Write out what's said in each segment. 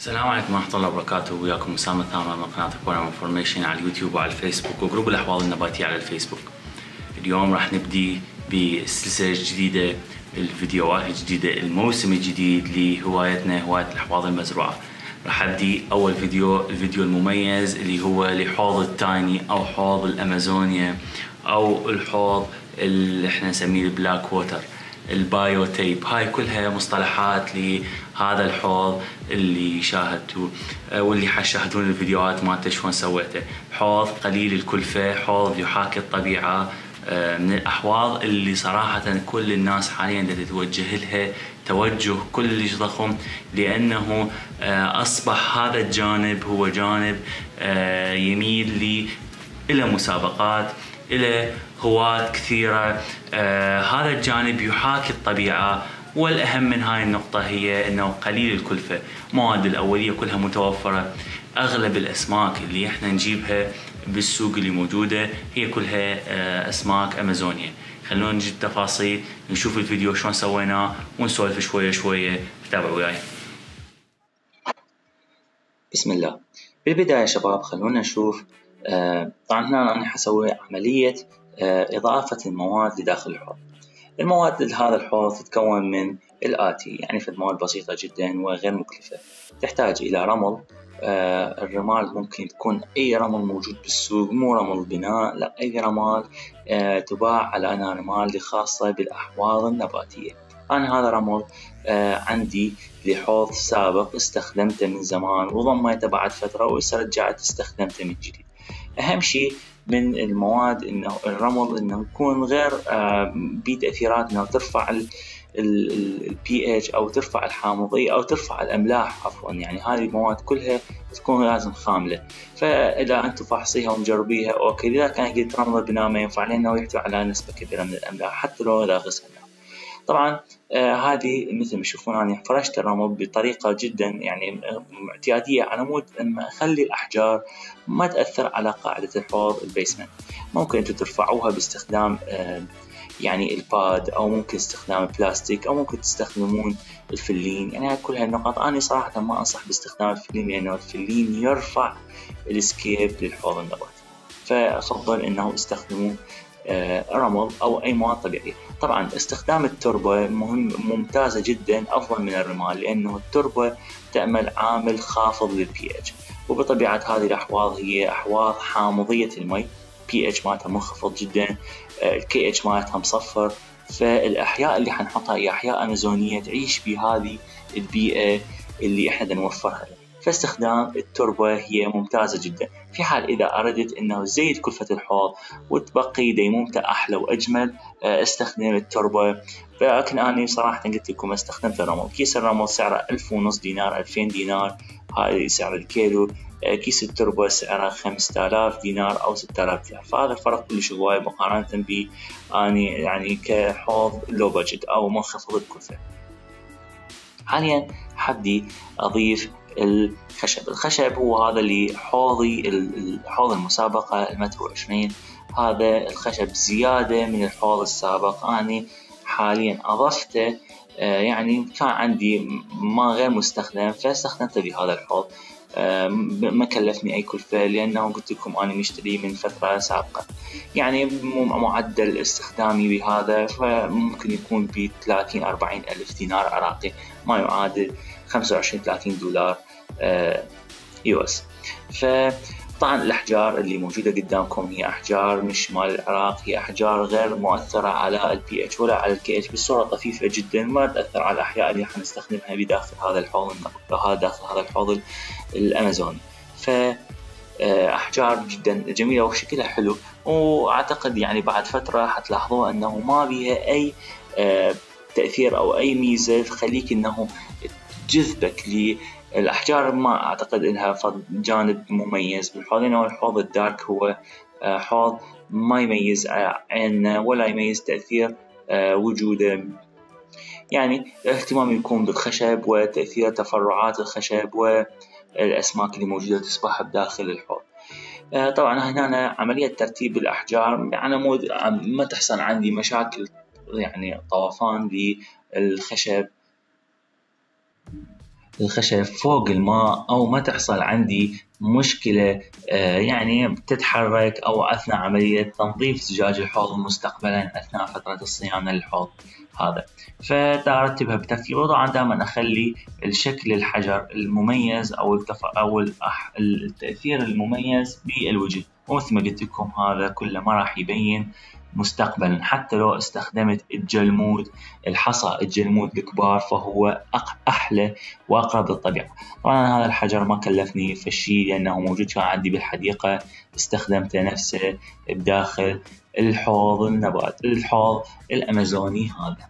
السلام عليكم ورحمة الله وبركاته وياكم أسامة ثامر من قناة Aquarium Information على اليوتيوب وعلى الفيسبوك و group الأحواض النباتية على الفيسبوك. اليوم راح نبدي بسلسلة جديدة الفيديوهات الجديدة الموسم الجديد لهوايتنا هواية الأحواض المزروعة. راح أبدي أول فيديو الفيديو المميز اللي هو لحوض ال tiny أو حوض الأمازونيا أو الحوض اللي إحنا نسميه ال black water. البايو تيب هاي كلها مصطلحات لهذا الحوض اللي شاهدتوا آه، واللي حتشاهدون الفيديوهات مالته شلون سويته. حوض قليل الكلفة حوض يحاكي الطبيعة آه، من الأحواض اللي صراحة كل الناس حاليا تتوجه لها توجه كلش ضخم لأنه آه، أصبح هذا الجانب هو جانب يميل لي إلى مسابقات إلى هواة كثيرة. آه هذا الجانب يحاكي الطبيعة والأهم من هاي النقطة هي أنه قليل الكلفة مواد الأولية كلها متوفرة. أغلب الأسماك اللي إحنا نجيبها بالسوق اللي موجودة هي كلها آه أسماك أمازونيا خلونا نجي التفاصيل نشوف الفيديو شلون سويناه ونسولف شوية شوية. تابعوا وياي. بسم الله. بالبداية شباب خلونا نشوف آه طبعا هنا أنا حسوي عملية إضافة المواد لداخل الحوض. المواد لهذا الحوض تتكون من الآتي يعني مواد بسيطة جدا وغير مكلفة. تحتاج إلى رمل آه الرمال ممكن تكون أي رمل موجود بالسوق مو رمل بناء لا أي رمال آه تباع على أنها رمال خاصة بالأحواض النباتية. أنا هذا رمل آه عندي لحوض سابق استخدمته من زمان وضميته بعد فترة وهسه رجعت استخدمته من جديد. أهم شيء من المواد انه الرمل انه يكون غير آه، بتأثيرات انه ترفع البي اتش أو ترفع الحامضية أو ترفع الأملاح عفوا. يعني هذه المواد كلها تكون لازم خاملة. فإذا أنتم فاحصيها ومجربيها okay. إذا كان قلت رمل البناء ما ينفع لأنه يحتوي على نسبة كبيرة من الأملاح حتى لو اذا غسلنا طبعا آه هذه مثل ما تشوفون أنا فرشت الرمل بطريقة جدا يعني اعتيادية. على مود أن أخلي الأحجار ما تأثر على قاعدة الحوض ال basement. ممكن أنتم ترفعوها باستخدام آه يعني ال pad أو ممكن استخدام البلاستيك أو ممكن تستخدمون الفلين. يعني كل هالنقاط أنا صراحة ما أنصح باستخدام الفلين لأنه الفلين يرفع ال scape للحوض النباتي فأفضل إنه استخدموا آه، رمل أو أي مواد طبيعية. طبعا استخدام التربة مهم ممتازة جدا أفضل من الرمال لأنه التربة تعمل عامل خافض للبي اتش وبطبيعة هذه الأحواض هي أحواض حامضية المي. بي اتش مالتها منخفض جدا ال KH مالتها مصفر. فالأحياء اللي حنحطها هي أحياء أمازونية تعيش بهذه البيئه اللي إحنا نوفرها. فاستخدام التربة هي ممتازة جدا. في حال إذا أردت أنه تزيد كلفة الحوض وتبقي ديمومته أحلى وأجمل آه، استخدم التربة. لكن أنا صراحة قلت لكم استخدمت الرمل كيس الرمل سعره ألف ونص دينار ألفين دينار. هاي سعر الكيلو. آه، كيس التربة سعره خمسة آلاف دينار أو ستة آلاف دينار. فهذا الفرق كلش هواي مقارنة ب أني يعني كحوض low budget أو منخفض الكلفة حاليا حدي أضيف الخشب. الخشب هو هذا اللي حوضي حوض المسابقة المترو 20 هذا الخشب زيادة من الحوض السابق. أنا حاليا أضفته آه، يعني كان عندي ما غير مستخدم فاستخدمته بهذا الحوض. آه، ما كلفني أي كلفة لأنه قلت لكم أنا مشتري من فترة سابقة. يعني معدل استخدامي بهذا فممكن يكون ب 30 40 ألف دينار عراقي. ما يعادل 25 30 دولار. US. فطبعا الأحجار اللي موجودة قدامكم هي أحجار مش مال العراق هي أحجار غير مؤثرة على البي اتش ولا على ال KH بصوره طفيفة جدا ما تأثر على الأحياء اللي حنستخدمها بداخل هذا الحوض داخل هذا الحوض الامازوني ف آه، أحجار جدا جميلة وشكلها حلو وأعتقد يعني بعد فترة حتلاحظوا إنه ما بها أي آه، تأثير أو أي ميزة تخليك إنه جذبك للاحجار ما أعتقد إنها جانب مميز. بالحوض لأنه الحوض الدارك هو آه، حوض ما يميز عيننا ولا يميز تأثير آه، وجوده. يعني الاهتمام يكون بالخشب وتأثير تفرعات الخشب والأسماك اللي موجودة تسبح بداخل الحوض. آه، طبعا هنا عملية ترتيب الأحجار. على مود ما تحصل عندي مشاكل يعني طوفان للخشب. الخشب فوق الماء أو ما تحصل عندي مشكلة آه، يعني تتحرك أو أثناء عملية تنظيف زجاج الحوض مستقبلا أثناء فترة الصيانة للحوض هذا. فترتبها بترتيب وطبعا دائما أخلي الشكل الحجر المميز أو التف... أو التأثير المميز بالوجه. ومثل ما قلت لكم هذا كله ما راح يبين مستقبلا حتى لو استخدمت الجلمود الحصى الجلمود الكبار فهو أحلى وأقرب للطبيعة طبعا هذا الحجر ما كلفني في لأنه موجود كان عندي بالحديقة. استخدمته نفسه بداخل الحوض النبات الحوض الأمازوني هذا.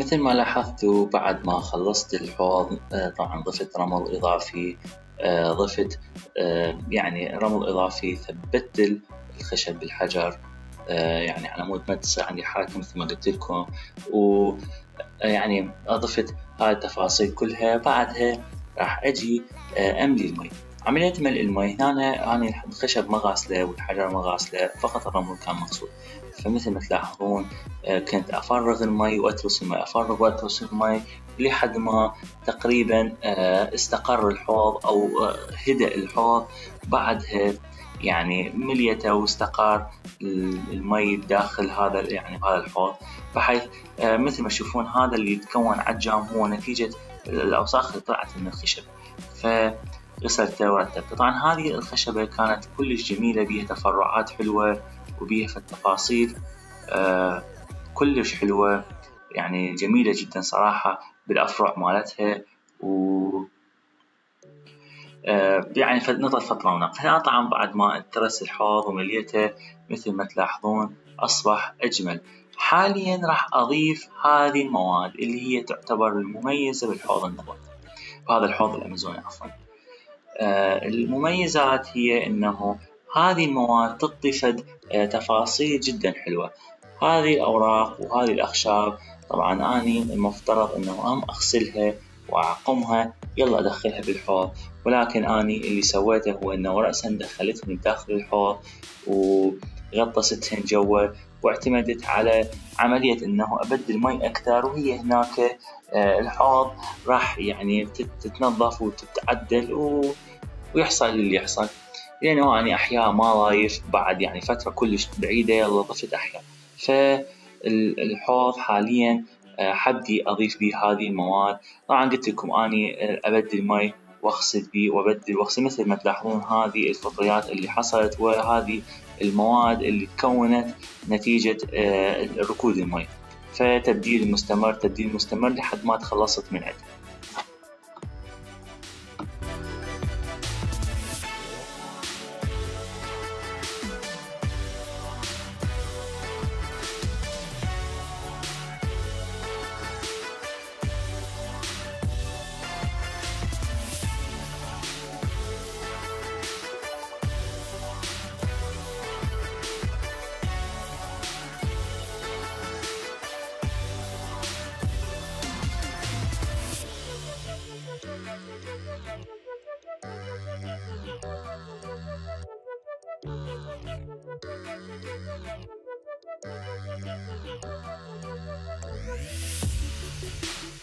مثل ما لاحظتوا بعد ما خلصت الحوض آه، طبعا ضفت رمل إضافي آه، ضفت آه، يعني رمل إضافي ثبت الخشب بالحجر يعني على مود ما تصير عندي حركة مثل ما قلت لكم. و يعني أضفت هاي التفاصيل كلها. بعدها راح أجي أملي المي. عملية ملء المي هنا أنا الخشب ما غاسله والحجر ما غاسله فقط الرمل كان مغسول. فمثل ما تلاحظون آه، كنت أفرغ المي وأترس المي أفرغ وأترس المي لحد ما تقريبا آه، استقر الحوض أو آه، هدأ الحوض. بعدها يعني مليته واستقر المي داخل هذا يعني هذا الحوض. بحيث مثل ما تشوفون هذا اللي يتكون عجام هو نتيجة الأوساخ اللي طلعت من الخشب. فغسلته ورتبته طبعا هذه الخشبة كانت كلش جميلة بها تفرعات حلوة. وبيها في التفاصيل. آه كلش حلوة يعني جميلة جدا صراحة بالأفرع مالتها و آه يعني نظل فترة ونق هنا طبعا بعد ما ترس الحوض ومليته مثل ما تلاحظون أصبح أجمل. حاليا راح أضيف هذه المواد اللي هي تعتبر المميزة بالحوض النباتي بهذا الحوض الأمازوني عفوا. آه المميزات هي أنه هذه المواد تعطي فد آه، تفاصيل جدا حلوة. هذه الأوراق وهذه الأخشاب طبعا أني المفترض أنه أم أغسلها وأعقمها يلا أدخلها بالحوض. ولكن أني اللي سويته هو أنه رأسا دخلتهم داخل الحوض وغطستهن جوا واعتمدت على عملية أنه أبدل مي أكثر وهي هناك آه، الحوض راح يعني تتنظف وتتعدل ويحصل اللي يحصل. لأنه يعني أحياء ما ضايف بعد يعني فترة كلش بعيدة يلا ضفت أحياء فالحوض حاليا آه، حبدي أضيف به هذه المواد. طبعا قلت لكم أني آه، أبدل مي وأغسل به وأبدل وأغسل مثل ما تلاحظون هذه الفطريات اللي حصلت وهذه المواد اللي تكونت نتيجة آه، ركود المي. فتبديل مستمر تبديل مستمر لحد ما تخلصت من Thank you.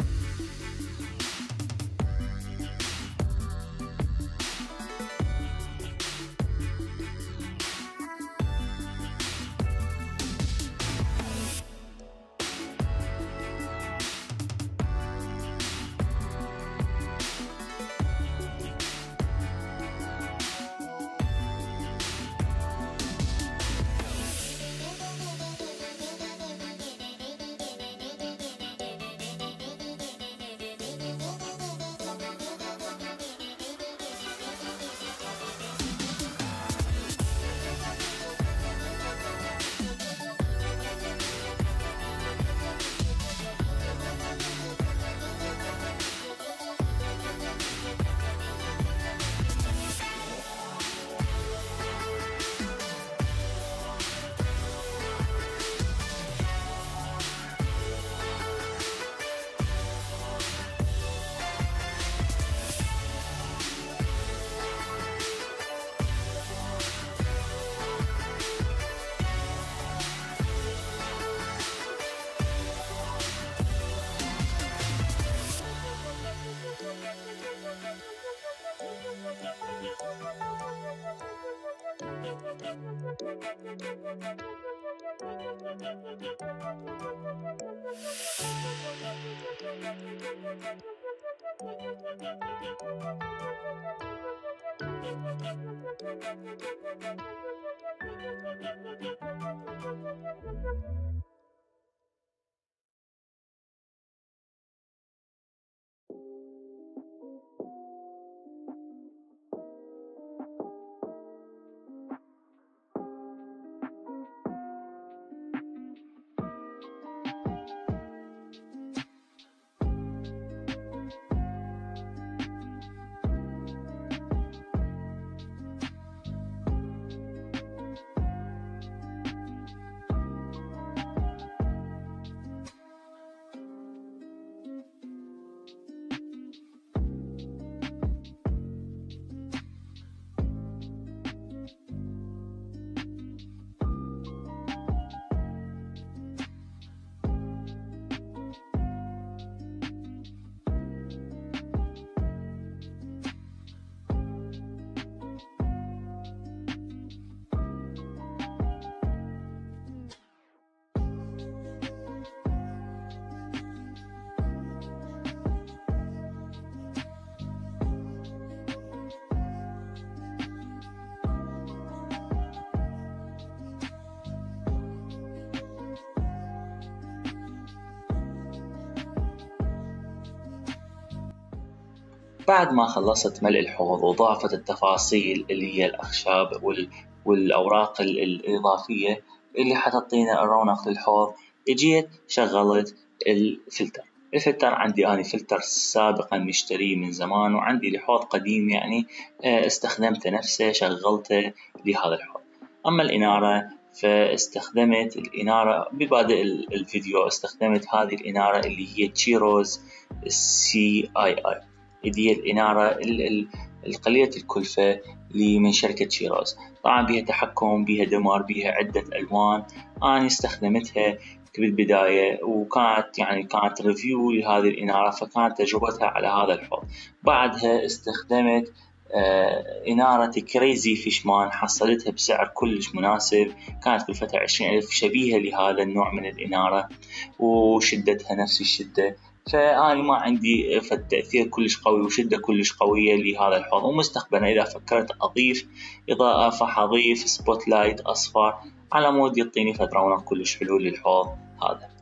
Thank you. بعد ما خلصت ملء الحوض وضافت التفاصيل اللي هي الأخشاب وال... والأوراق ال- الإضافية اللي حتعطينا الرونق للحوض جيت شغلت الفلتر. الفلتر عندي أنا فلتر سابقا مشتريه من زمان وعندي لحوض قديم يعني آه، استخدمته نفسه شغلته لهذا الحوض. أما الإنارة فاستخدمت الإنارة ببادئ ال- الفيديو استخدمت هذه الإنارة اللي هي Chihiros C II هي الإنارة ال- ال- القليلة الكلفة من شركة Chihiros. طبعا بها تحكم بها dimmer بها عدة ألوان. أنا استخدمتها بالبداية وكانت يعني كانت review لهذه الإنارة فكانت تجربتها على هذا الحوض. بعدها استخدمت آه، إنارة Crazy Fishman حصلتها بسعر كلش مناسب. كانت كلفتها عشرين ألف شبيهة لهذا النوع من الإنارة وشدتها نفس الشدة. فأنا ما عندي فد تأثير كلش قوي وشدة كلش قوية لهذا الحوض. ومستقبلا إذا فكرت أضيف إضاءة فحضيف spotlight أصفر على مود يعطيني فد رونق كلش حلو للحوض هذا.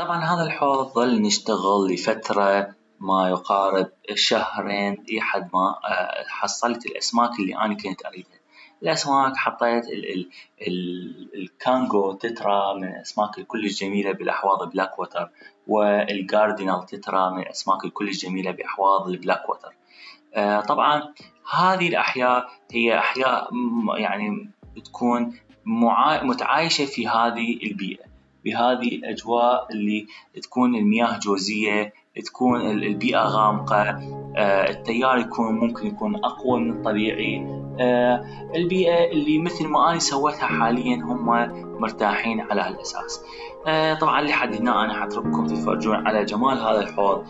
طبعا هذا الحوض ظل يشتغل لفترة ما يقارب شهرين لحد ما آه، حصلت الأسماك اللي أنا كنت أريدها الأسماك حطيت ال ال ال ال Congo tetra من الأسماك الكلش جميلة بالأحواض بلاك ووتر وال cardinal tetra من الأسماك الكلش جميلة بأحواض البلاك ووتر آه، طبعا هذه الأحياء هي أحياء يعني بتكون متعايشة في هذه البيئة. بهذه الأجواء اللي تكون المياه جوزية تكون البيئة غامقة آه، التيار يكون ممكن يكون أقوى من الطبيعي. آه، البيئة اللي مثل ما أنا سويتها حاليا هم مرتاحين على هالأساس. آه، طبعا لحد هنا أنا حترككم تتفرجون على جمال هذا الحوض.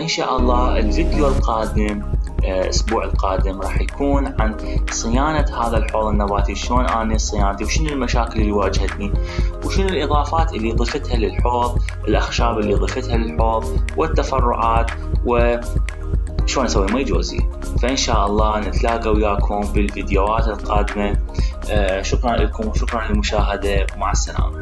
إن شاء الله الفيديو القادم الأسبوع القادم راح يكون عن صيانة هذا الحوض النباتي. شلون أني صيانتي؟ وشنو المشاكل اللي واجهتني؟ وشنو الإضافات اللي ضفتها للحوض؟ الأخشاب اللي ضفتها للحوض؟ والتفرعات؟ و شلون أسوي مي جوزي فإن شاء الله نتلاقى وياكم بالفيديوهات القادمة. آه، شكرا لكم وشكرا للمشاهدة. ومع السلامة.